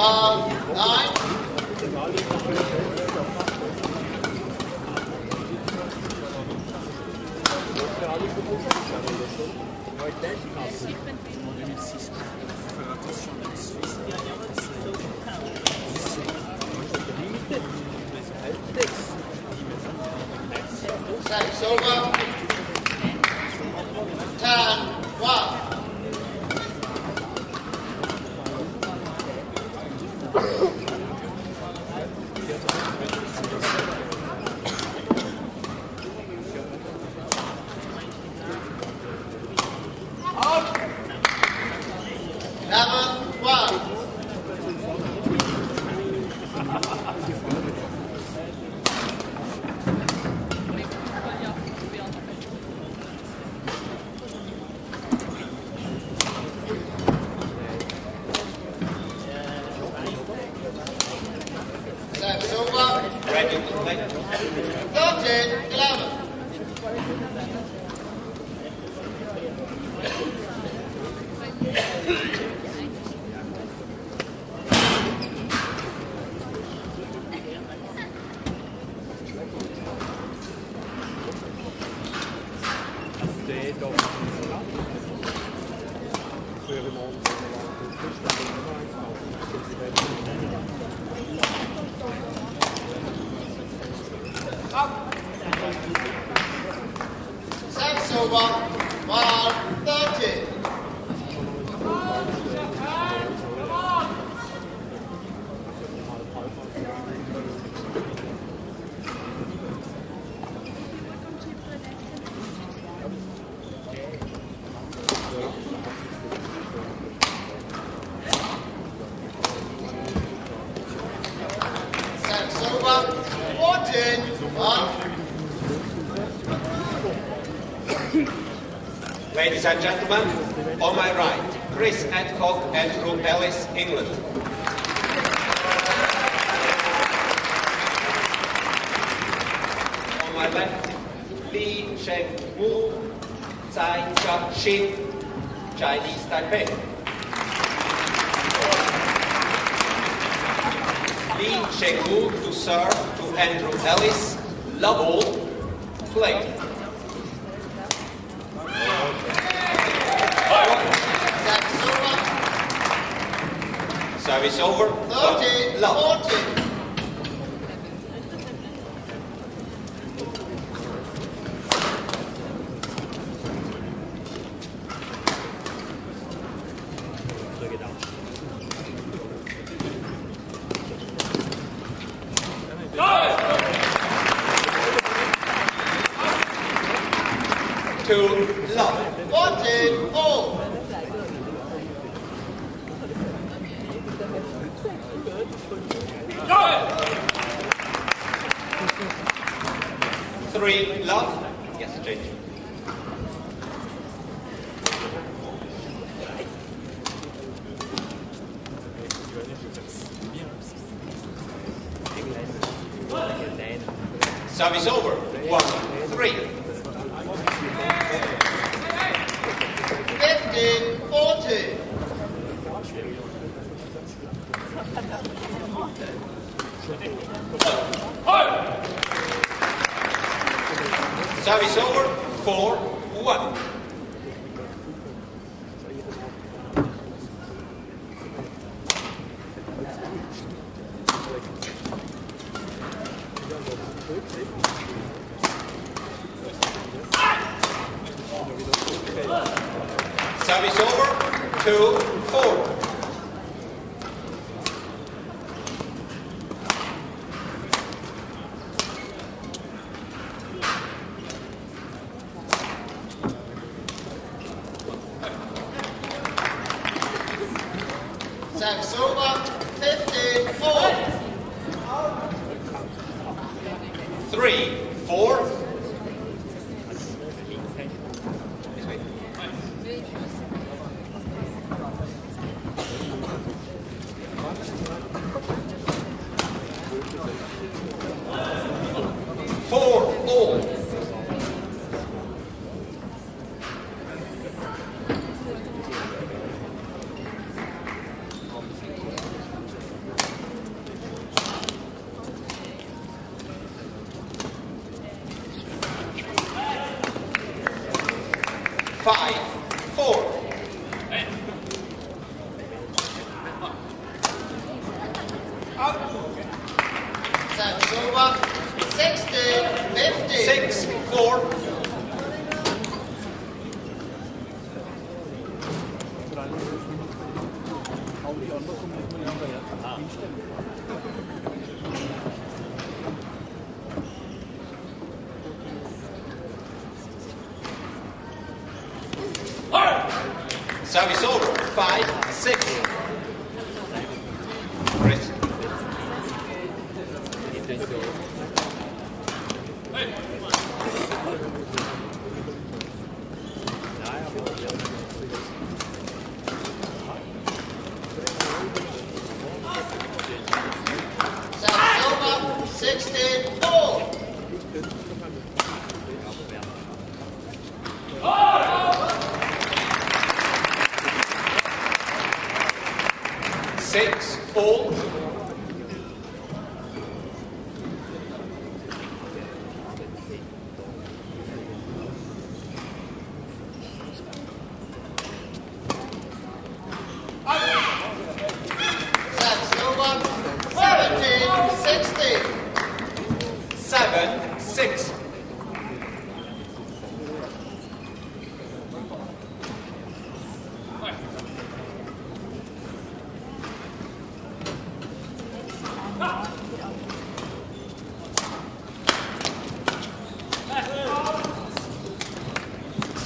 One, nine. Six, over. Ten, one. Eleven, one. Six, over. Ready to play? Ladies and gentlemen, on my right, Chris Adcock, Andrew Ellis, England. On my left, Li Sheng Wu, Tsai Chia Hsin, Chinese Taipei. Li Sheng Wu to serve to Andrew Ellis, love all, play. It's over. 30, Yes, change. Service over. three over. Five, six.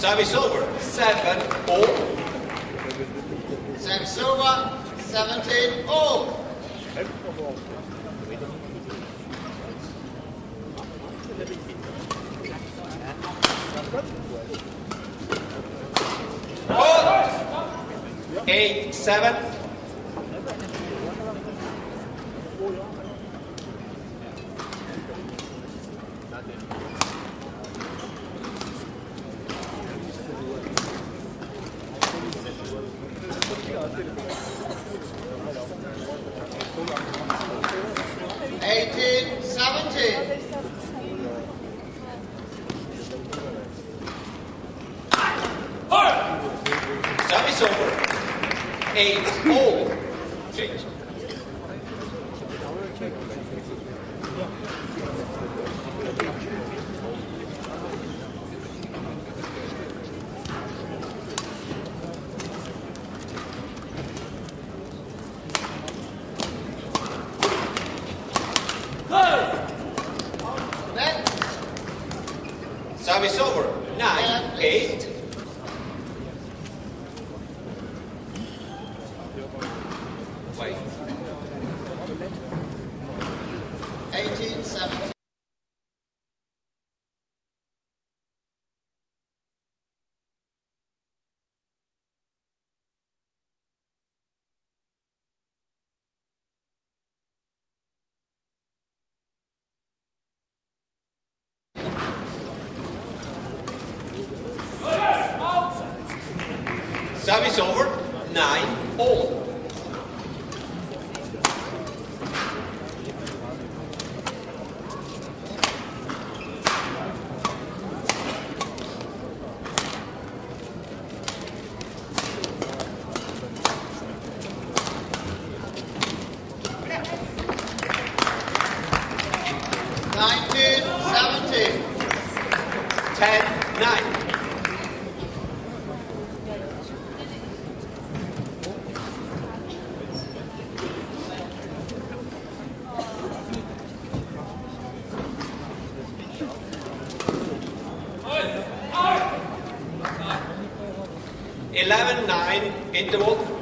Savvy Silver, seven, oh. Sam Silva, 17, oh. Eight, seven, It's over. Nine, uh, eight, nine, four. 11-9 interval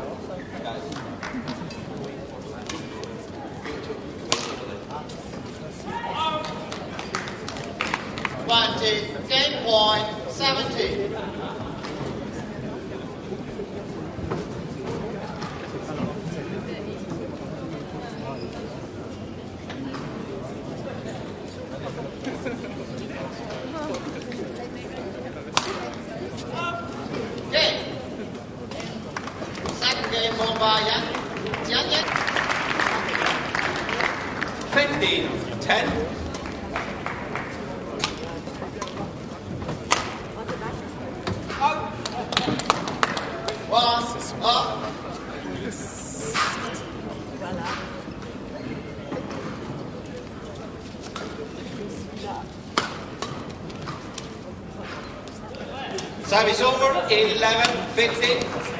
Service over, 11, 15.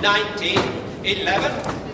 1911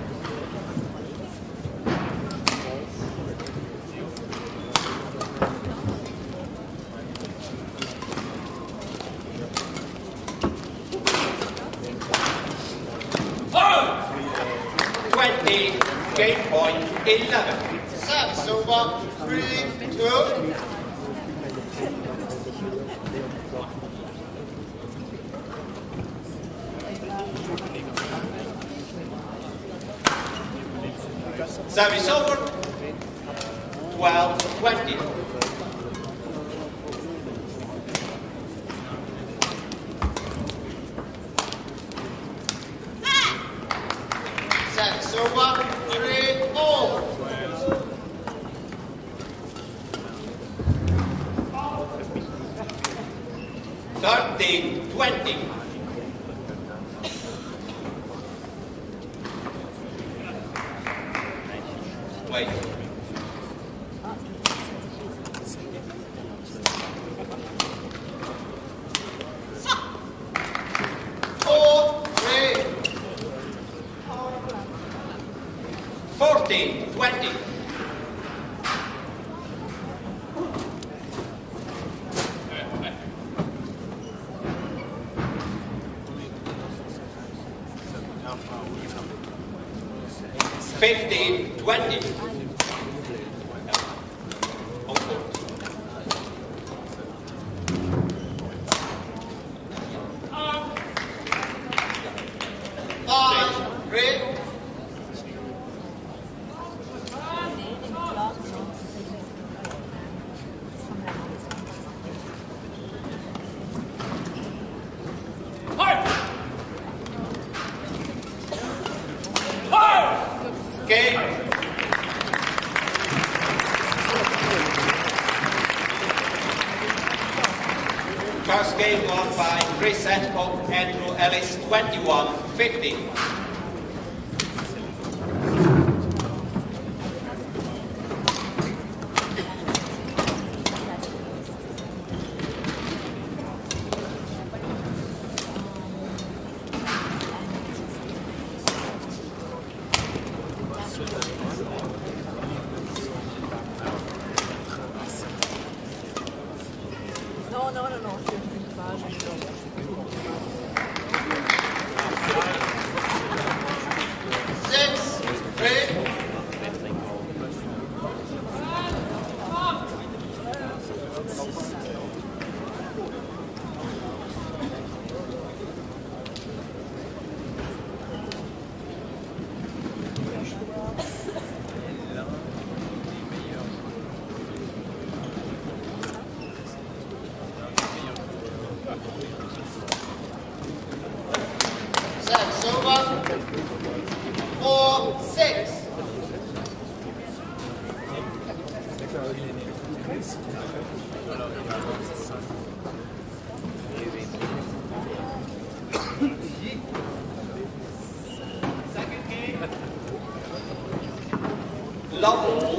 Long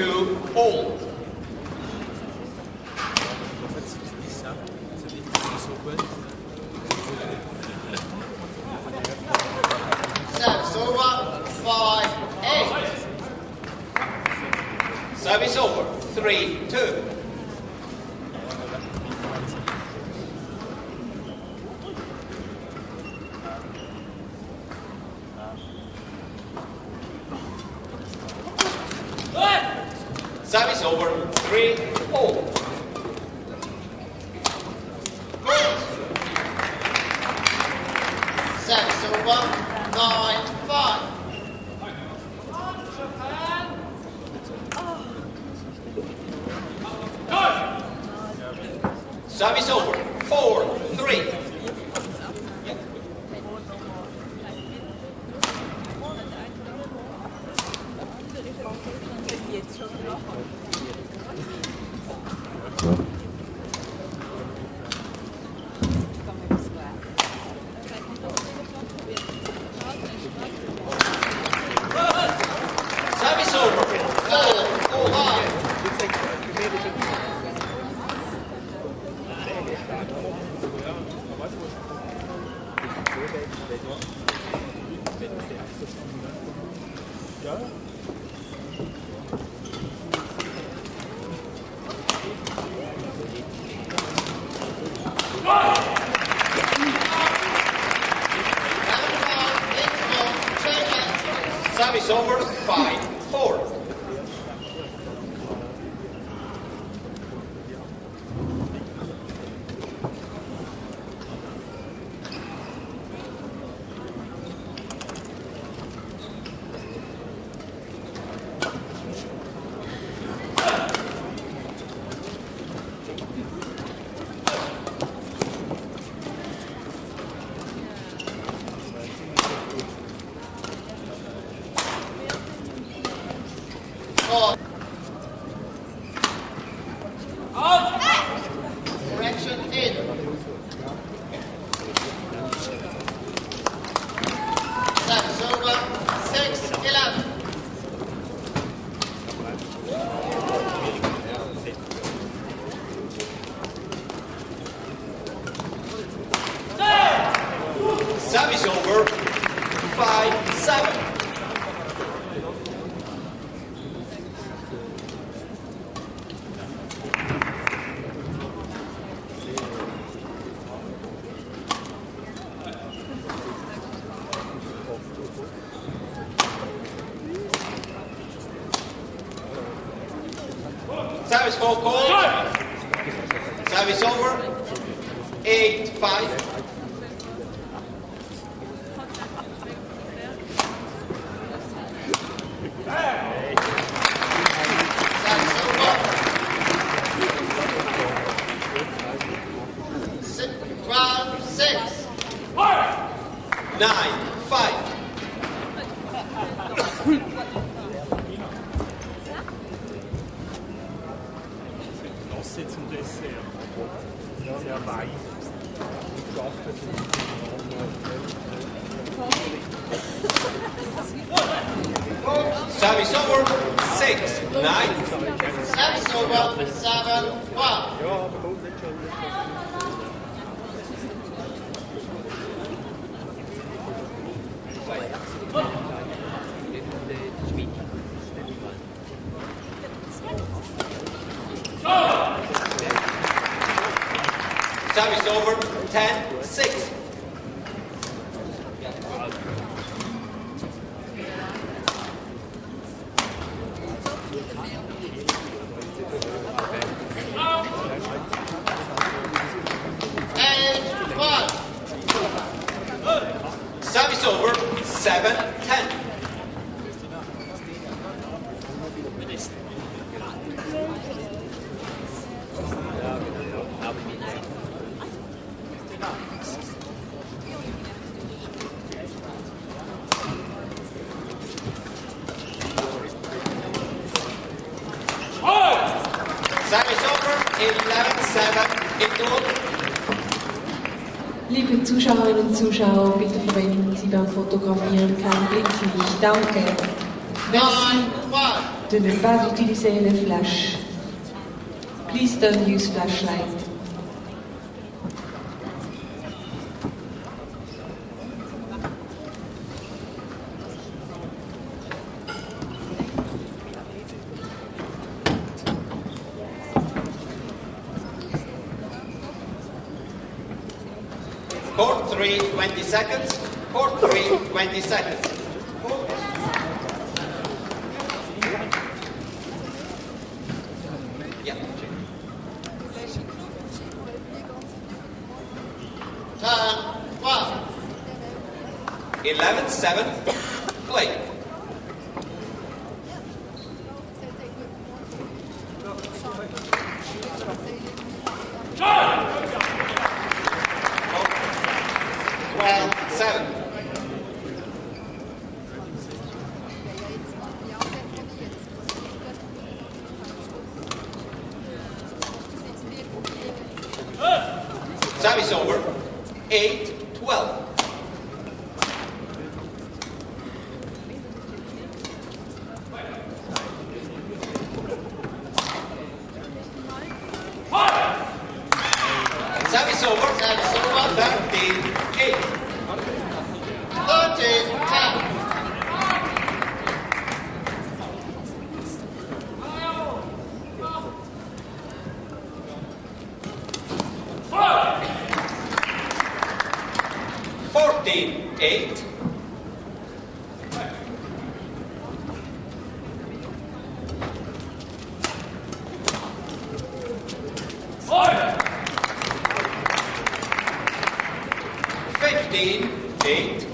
Two all. For call. Liebe Zuschauerinnen und Zuschauer, bitte verwenden Sie beim Fotografieren kein Blitzlicht. Danke. Merci de ne pas utiliser les flashs. Please don't use flashlight. Seconds. Court 3, 20 seconds. Turn, uh, one. 11, 7, play. Order. 15, 8,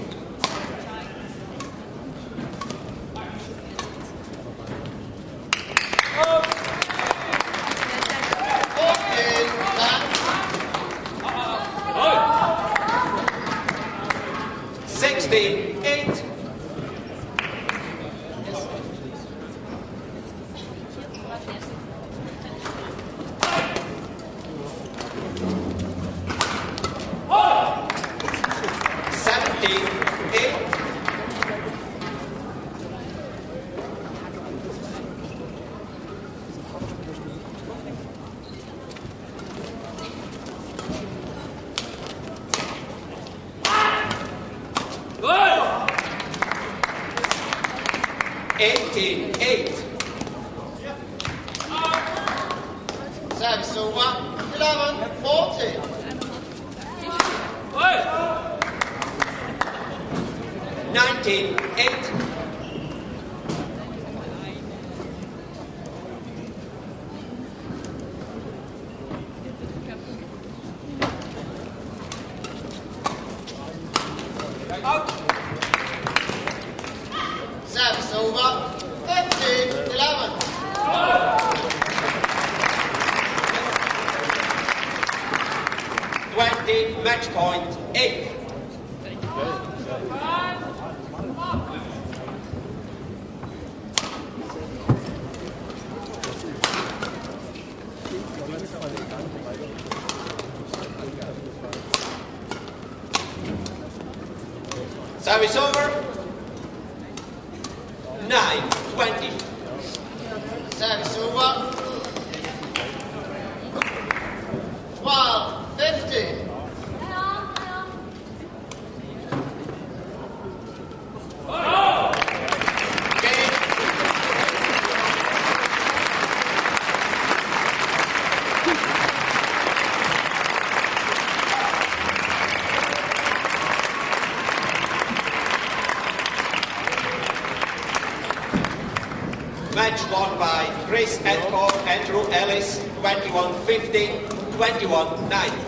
Match won by Chris Adcock, Andrew Ellis, 21-15, 21-9.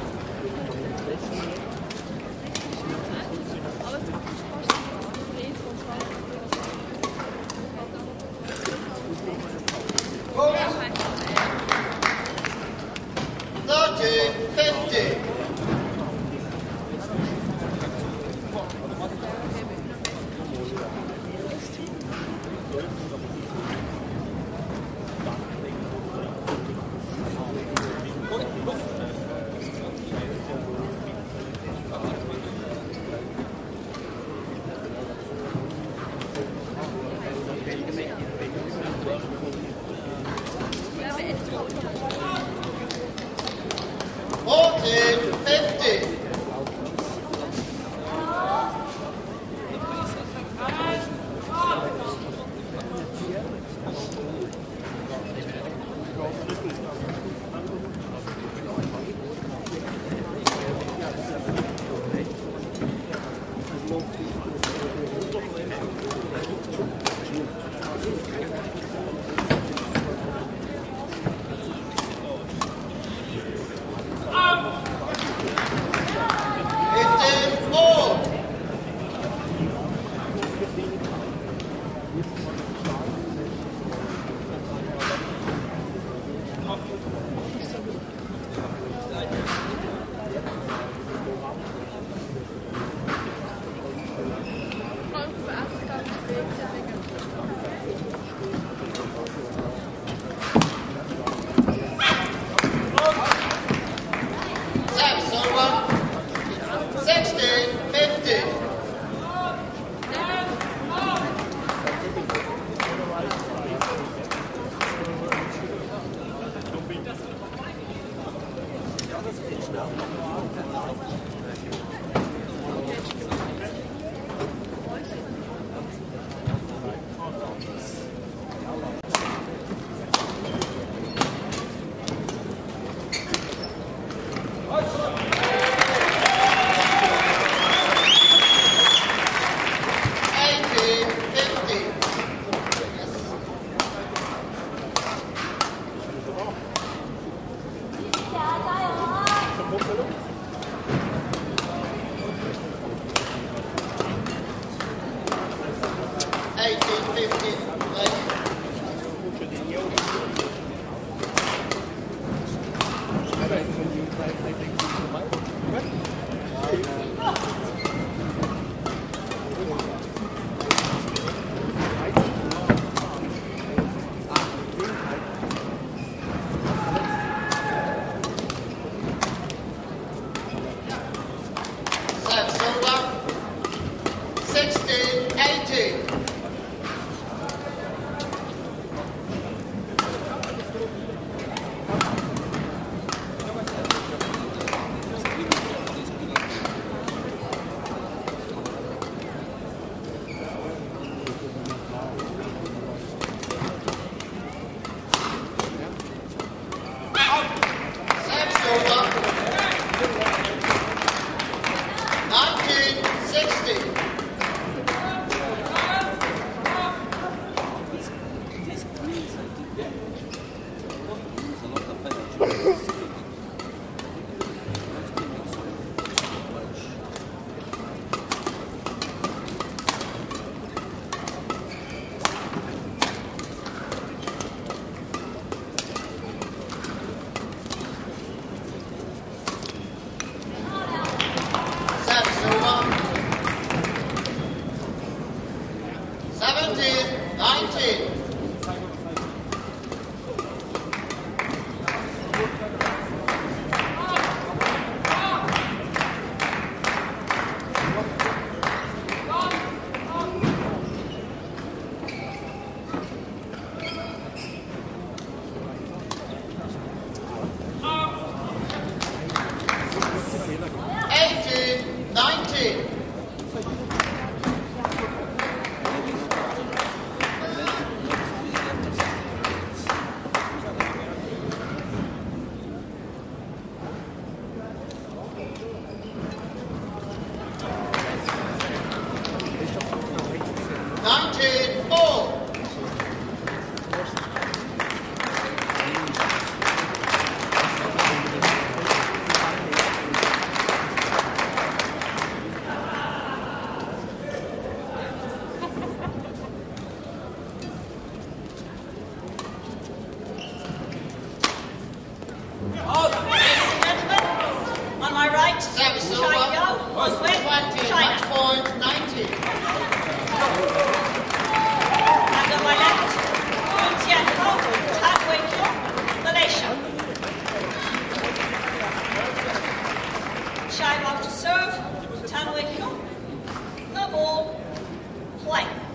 play.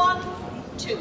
One, two.